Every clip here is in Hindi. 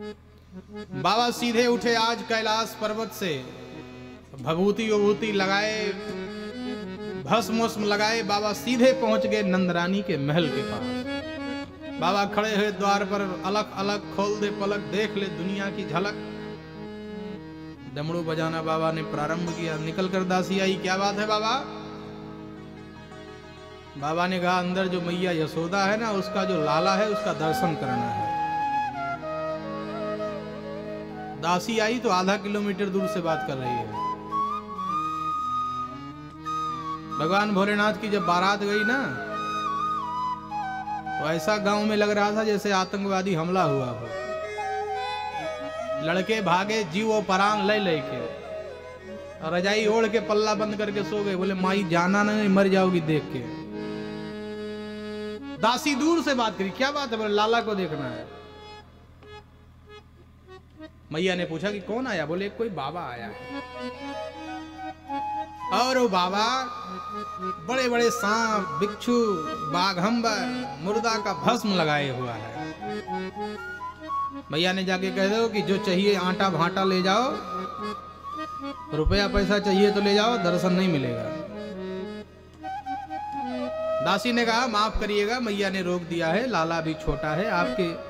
बाबा सीधे उठे आज कैलाश पर्वत से। भभूति विभूति लगाए, भस्म वस्म लगाए, बाबा सीधे पहुँच गए नंदरानी के महल के पास। बाबा खड़े हुए द्वार पर अलग अलग खोल दे पलक देख ले दुनिया की झलक। डमरू बजाना बाबा ने प्रारंभ किया निकल कर दासी आई, क्या बात है बाबा? बाबा ने कहा, अंदर जो मैया यशोदा है ना, उसका जो लाला है, उसका दर्शन करना है। दासी आई तो आधा किलोमीटर दूर से बात कर रही है। भगवान भोलेनाथ की जब बारात गई ना तो ऐसा गाँव में लग रहा था जैसे आतंकवादी हमला हुआ हो। लड़के भागे, जीव और परांग ले लेके और रजाई ओढ़ के पल्ला बंद करके सो गए। बोले, माई जाना नहीं, मर जाओगी देख के। दासी दूर से बात करी, क्या बात है? बोले, लाला को देखना है। मैया ने पूछा कि कौन आया? बोले कोई बाबा आया है। और वो बाबा बड़े बड़े सांप बिच्छू बाघम्बर मुर्दा का भस्म लगाए हुआ है। भैया ने जाके कह दो कि जो चाहिए आटा भाटा ले जाओ, रुपया पैसा चाहिए तो ले जाओ, दर्शन नहीं मिलेगा। दासी ने कहा, माफ़ करिएगा, मैया ने रोक दिया है, लाला भी छोटा है, आपके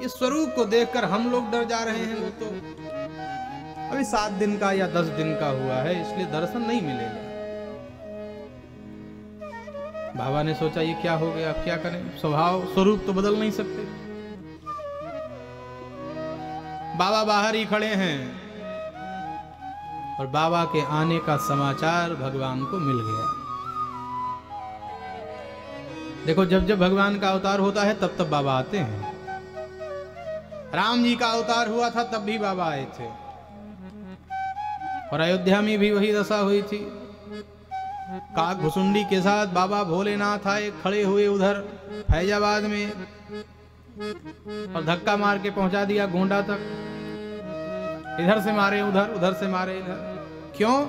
इस स्वरूप को देखकर हम लोग डर जा रहे हैं वो तो अभी सात दिन का या दस दिन का हुआ है, इसलिए दर्शन नहीं मिलेगा। बाबा ने सोचा, ये क्या हो गया? अब क्या करें? स्वभाव, स्वरूप तो बदल नहीं सकते। बाबा बाहर ही खड़े हैं और बाबा के आने का समाचार भगवान को मिल गया। देखो, जब जब भगवान का अवतार होता है, तब तब बाबा आते हैं। राम जी का अवतार हुआ था, तब भी बाबा आए थे। और अयोध्या में भी वही दशा हुई थी। काक भुसुंडी के साथ बाबा भोलेनाथ आए, खड़े हुए उधर फैजाबाद में, और धक्का मार के पहुँचा दिया गोंडा तक। इधर से मारे उधर उधर से मारे इधर। क्यों?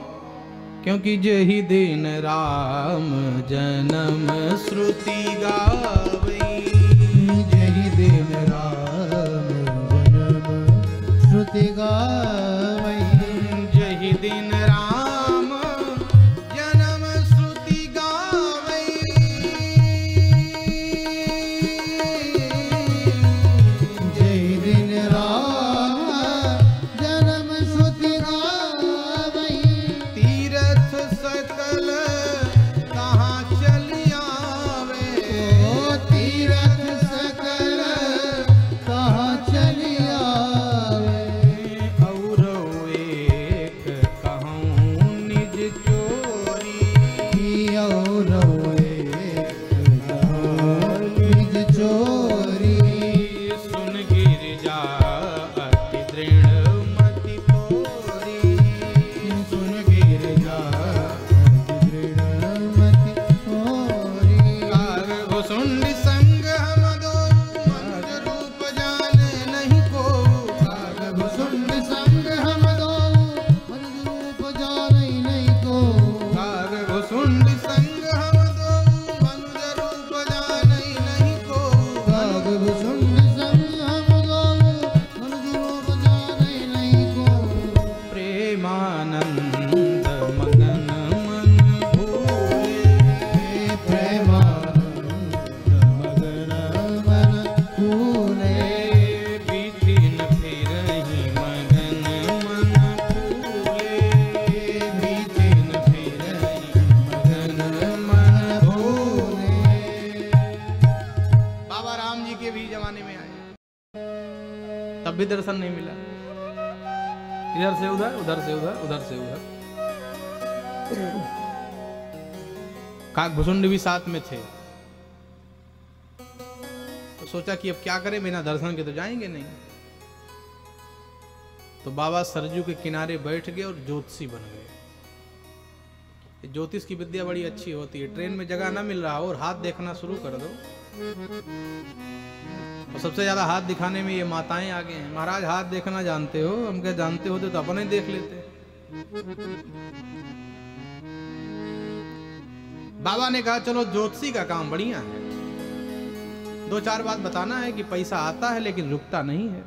क्योंकि जही दिन राम, जन्म श्रुति गावई। श्रुति गावई जही दिन दर्शन नहीं मिला। इधर से उधर उधर से उधर उधर से उधर। काक भुसुंड भी साथ में थे। तो सोचा कि अब क्या करें, बिना दर्शन के तो जाएँगे नहीं। तो बाबा सरजू के किनारे बैठ गए और ज्योतिषी बन गए। ज्योतिष की विद्या बड़ी अच्छी होती है। ट्रेन में जगह ना मिल रहा हो और हाथ देखना शुरू कर दो। और सबसे ज़्यादा हाथ दिखाने में ये माताएँ आगे हैं। महाराज, हाथ देखना जानते हो? हम क्या जानते होते तो अपने देख लेते। बाबा ने कहा, चलो ज्योतिषी का काम बढ़िया है। दो चार बात बताना है कि पैसा आता है लेकिन रुकता नहीं है।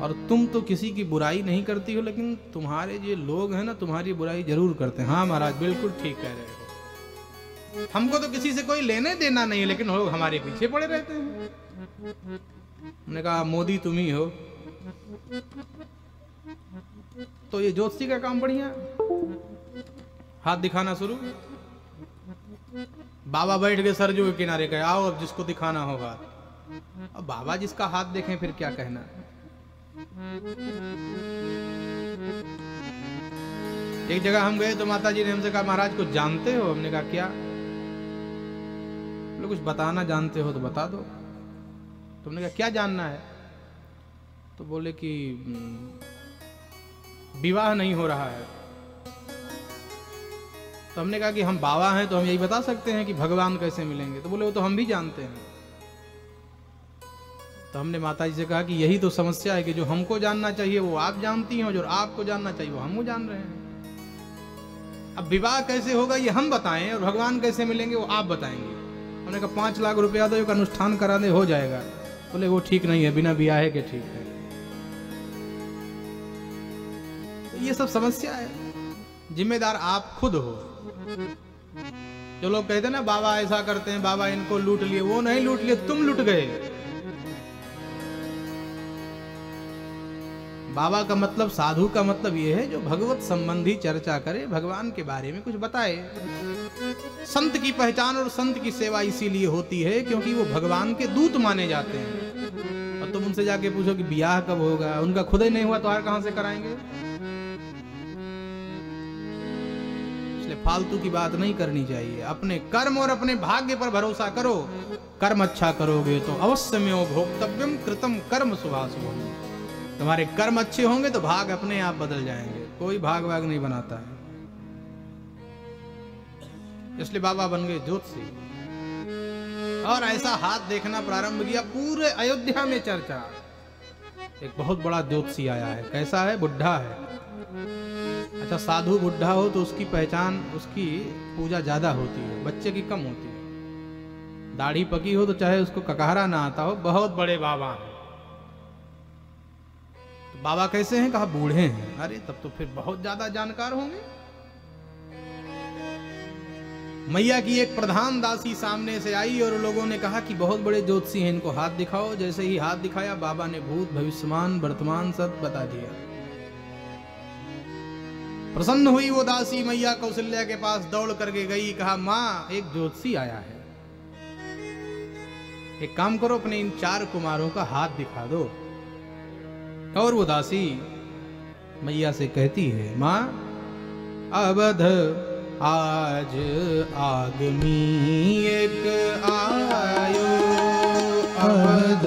और तुम तो किसी की बुराई नहीं करती हो, लेकिन तुम्हारे जो लोग हैं ना, तुम्हारी बुराई ज़रूर करते हैं। हाँ महाराज, बिल्कुल ठीक कह रहे हो। हमको तो किसी से कोई लेने देना नहीं लेकिन लोग हमारे पीछे पड़े रहते हैं। हमने कहा, मोदी तुम ही हो। तो ये ज्योतिषी का काम बढ़िया। हाथ दिखाना शुरू। बाबा बैठ गए सरजू के किनारे गए आओ, अब जिसको दिखाना होगा। अब बाबा जिसका हाथ देखें, फिर क्या कहना एक जगह हम गए तो माता जी ने हमसे कहा, महाराज, कुछ जानते हो? हमने कहा, क्या? कुछ बताना जानते हो तो बता दो। तो हमने कहा क्या जानना है? तो बोले कि "हम्म, विवाह नहीं हो रहा है। तो हमने कहा कि हम बाबा हैं तो हम यही बता सकते हैं कि भगवान कैसे मिलेंगे? तो बोले वो तो हम भी जानते हैं। तो हमने माता जी से कहा कि यही तो समस्या है कि जो हमको जानना चाहिए वो आप जानती हैं और जो आपको जानना चाहिए वो हम जान रहे हैं। अब विवाह कैसे होगा ये हम बताएँ और भगवान कैसे मिलेंगे वो आप बताएँगे। हमने कहा, पाँच लाख रुपया तो एक अनुष्ठान करा दे, हो जाएगा। बोले, वो ठीक नहीं है, बिना ब्याह के ठीक है। तो ये सब समस्या है। जिम्मेदार आप खुद हो। जो लोग कहते ना, बाबा ऐसा करते हैं, बाबा इनको लूट लिए, वो नहीं लूट लिए, तुम लूट गए। बाबा का मतलब साधु का मतलब ये है, जो भगवत संबंधी चर्चा करे, भगवान के बारे में कुछ बताए। संत की पहचान और संत की सेवा इसीलिए होती है क्योंकि वो भगवान के दूत माने जाते हैं। और तुम उनसे जाके पूछो कि ब्याह कब होगा? उनका खुद ही नहीं हुआ तो और कहाँ से कराएँगे? इसलिए फालतू की बात नहीं करनी चाहिए। अपने कर्म और अपने भाग्य पर भरोसा करो। कर्म अच्छा करोगे तो अवश्य में भोक्तव्यम कृतम कर्म सुभाषु तुम्हारे कर्म अच्छे होंगे तो भाग अपने आप बदल जाएँगे। कोई भाग भाग नहीं बनाता है। इसलिए बाबा बन गए ज्योतिषी और ऐसा हाथ देखना प्रारंभ किया, पूरे अयोध्या में चर्चा। एक बहुत बड़ा ज्योतिषी आया है। कैसा है? बुढ़ा है। अच्छा साधु बुढ़ा हो तो उसकी पहचान, उसकी पूजा ज़्यादा होती है, बच्चे की कम होती है। दाढ़ी पकी हो तो चाहे उसको ककहरा ना आता हो, बहुत बड़े बाबा हैं। तो बाबा कैसे हैं? कहा, बूढ़े हैं। अरे, तब तो फिर बहुत ज़्यादा जानकार होंगे। मैया की एक प्रधान दासी सामने से आई और लोगों ने कहा कि बहुत बड़े ज्योतिषी हैं, इनको हाथ दिखाओ। जैसे ही हाथ दिखाया, बाबा ने भूत भविष्यमान वर्तमान सब बता दिया। प्रसन्न हुई वो दासी, मैया कौशल्या के पास दौड़ करके गई, कहा, माँ, एक ज्योतिषी आया है। एक काम करो, अपने इन चार कुमारों का हाथ दिखा दो। और वो दासी मैया से कहती है, माँ, अवध आज आगमी एक आयो अवध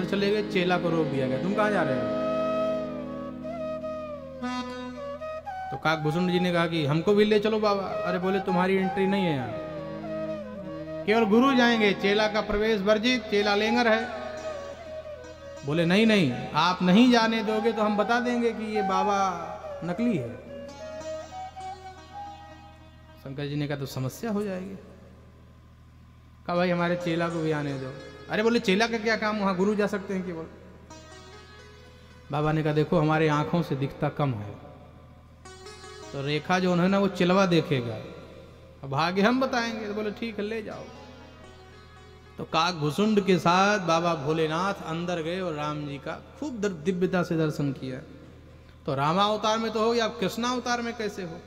अंदर चले गए, चेला को रोक दिया गया। तुम कहाँ जा रहे हो? तो काक भुसुंड जी ने कहा कि हमको भी ले चलो बाबा। अरे बोले, तुम्हारी एंट्री नहीं है यहाँ। केवल गुरु जाएँगे, चेला का प्रवेश वर्जित, चेला लेंगर है। बोले, नहीं नहीं, आप नहीं जाने दोगे तो हम बता देंगे कि ये बाबा नकली है। शंकर जी ने कहा तो समस्या हो जाएगी। कहा, भाई, हमारे चेला को भी आने दो। अरे बोले, चेला का क्या काम? वहाँ गुरु जा सकते हैं केवल। बाबा ने कहा, देखो, हमारे आँखों से दिखता कम है। तो रेखा जो है ना, वो चिलवा देखेगा। अब भाग्य हम बताएँगे। तो बोले, ठीक है, ले जाओ। तो काक भुसुंड के साथ बाबा भोलेनाथ अंदर गए और राम जी का खूब दिव्यता से दर्शन किया। तो रामावतार में तो हो या कृष्णावतार में कैसे हो?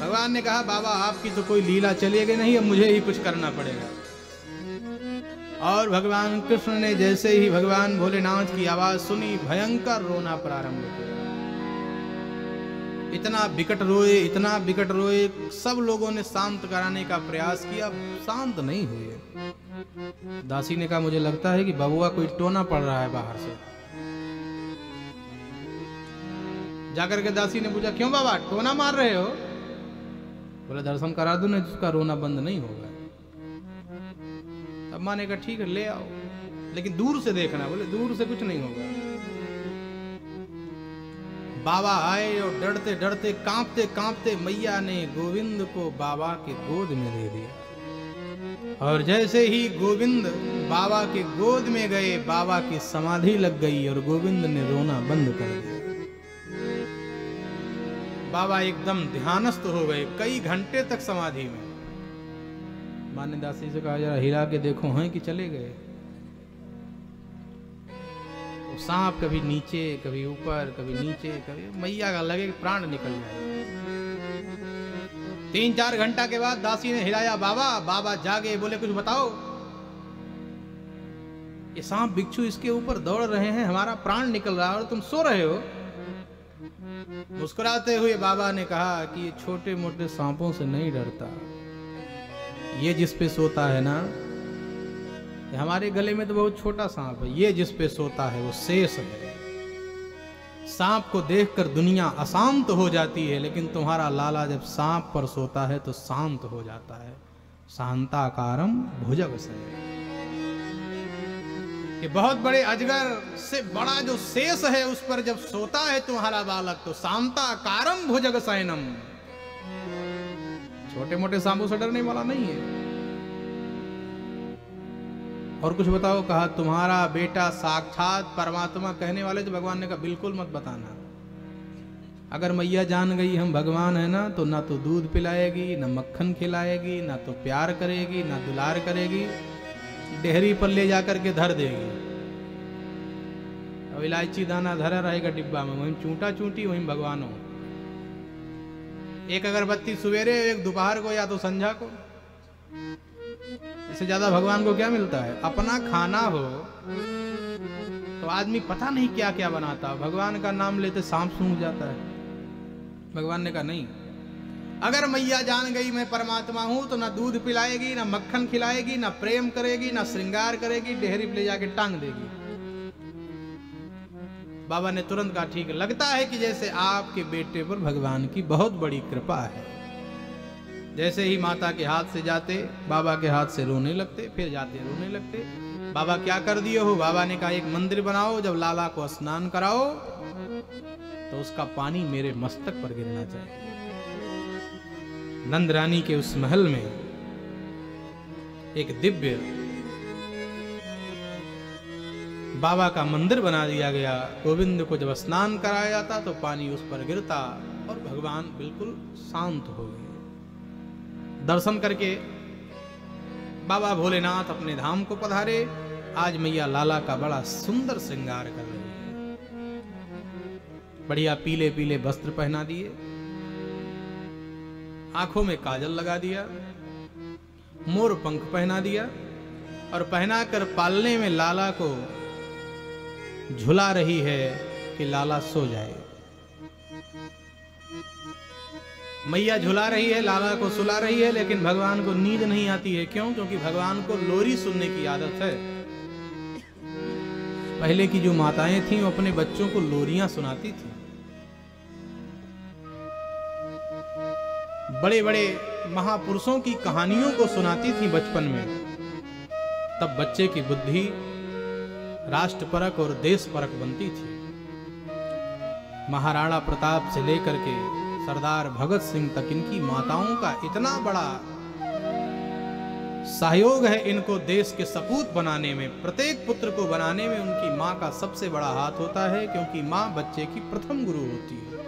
भगवान ने कहा, बाबा, आपकी तो कोई लीला चलेगी नहीं, अब मुझे ही कुछ करना पड़ेगा। और भगवान कृष्ण ने जैसे ही भगवान भोलेनाथ की आवाज़ सुनी, भयंकर रोना प्रारंभ किया। इतना विकट रोए, इतना विकट रोए, सब लोगों ने शांत कराने का प्रयास किया शांत नहीं हुए। दासी ने कहा, मुझे लगता है कि बबुआ कोई टोना पड़ रहा है बाहर से। जाकर के दासी ने पूछा, क्यों बाबा, टोना मार रहे हो? बोले, दर्शन करा दो ना जिसका रोना बंद नहीं होगा। तब माने कहा, ठीक है, ले आओ। लेकिन दूर से देखना, बोले, दूर से कुछ नहीं होगा। बाबा आए और डरते डरते, कांपते कांपते मैया ने गोविंद को बाबा के गोद में दे दिया। और जैसे ही गोविंद बाबा के गोद में गए, बाबा की समाधि लग गई और गोविंद ने रोना बंद कर दिया। बाबा एकदम ध्यानस्थ हो गए, कई घंटे तक समाधि में। मान्य दासी से कहा, जरा हिला के देखो हैं कि चले गए? वो सांप कभी नीचे, कभी ऊपर, कभी नीचे, कभी मैया का लगे प्राण निकल जाए। तीन चार घंटा के बाद दासी ने हिलाया, बाबा बाबा जागे, बोले कुछ बताओ। ये सांप बिच्छू इसके ऊपर दौड़ रहे हैं, हमारा प्राण निकल रहा है और तुम सो रहे हो। मुस्कुराते हुए बाबा ने कहा कि ये छोटे मोटे सांपों से नहीं डरता। ये जिस पे सोता है ना हमारे गले में तो बहुत छोटा सांप है, ये जिस पे सोता है वो शेष है। सांप को देखकर दुनिया अशांत हो जाती है, लेकिन तुम्हारा लाला जब सांप पर सोता है तो शांत हो जाता है। शांताकारम भुजग से। बहुत बड़े अजगर से बड़ा जो शेष है, उस पर जब सोता है तुम्हारा बालक तो शांताकारम भुजग सैनम छोटे मोटे सांपों से डरने वाला नहीं है। और कुछ बताओ, कहा, तुम्हारा बेटा साक्षात परमात्मा कहने वाले तो भगवान ने कहा, बिल्कुल मत बताना। अगर मैया जान गई, हम भगवान है ना तो ना तो दूध पिलाएगी, ना मक्खन खिलाएगी, ना तो प्यार करेगी, ना दुलार करेगी, डेहरी पर ले जाकर के धर देगी। अब इलायची दाना धरा रहेगा डिब्बा में, वहीं चूंटा चूंटी वहीं भगवान। हो एक अगरबत्ती सवेरे, एक दोपहर को, या तो संझा को। इससे ज़्यादा भगवान को क्या मिलता है? अपना खाना हो तो आदमी पता नहीं क्या क्या बनाता। भगवान का नाम लेते सांप सूंघ जाता है। भगवान ने कहा, नहीं। अगर मैया जान गई मैं परमात्मा हूँ तो ना दूध पिलाएगी, ना मक्खन खिलाएगी, ना प्रेम करेगी, ना श्रृंगार करेगी, डेहरी पे ले जाके टांग देगी। बाबा ने तुरंत कहा, ठीक, लगता है कि जैसे आपके बेटे पर भगवान की बहुत बड़ी कृपा है। जैसे ही माता के हाथ से जाते, बाबा के हाथ से रोने लगते, फिर जाते रोने लगते। बाबा क्या कर दिए हो? बाबा ने कहा, एक मंदिर बनाओ, जब लाला को स्नान कराओ तो उसका पानी मेरे मस्तक पर गिरना चाहिए। नंद रानी के उस महल में एक दिव्य बाबा का मंदिर बना दिया गया। गोविंद को जब स्नान कराया जाता तो पानी उस पर गिरता और भगवान बिल्कुल शांत हो गए। दर्शन करके बाबा भोलेनाथ अपने धाम को पधारे। आज मैया लाला का बड़ा सुंदर श्रृंगार कर रही है। बढ़िया पीले पीले वस्त्र पहना दिए। आँखों में काजल लगा दिया। मोर पंख पहना दिया। और पहनाकर पालने में लाला को झुला रही है कि लाला सो जाए। मैया झुला रही है, लाला को सुला रही है, लेकिन भगवान को नींद नहीं आती है। क्यों? क्योंकि भगवान को लोरी सुनने की आदत है। पहले की जो माताएँ थीं, वो अपने बच्चों को लोरियाँ सुनाती थी। बड़े बड़े महापुरुषों की कहानियों को सुनाती थी बचपन में। तब बच्चे की बुद्धि राष्ट्रपरक और देश परक बनती थी। महाराणा प्रताप से लेकर के सरदार भगत सिंह तक इनकी माताओं का इतना बड़ा सहयोग है इनको देश के सपूत बनाने में, प्रत्येक पुत्र को बनाने में उनकी माँ का सबसे बड़ा हाथ होता है, क्योंकि माँ बच्चे की प्रथम गुरु होती है।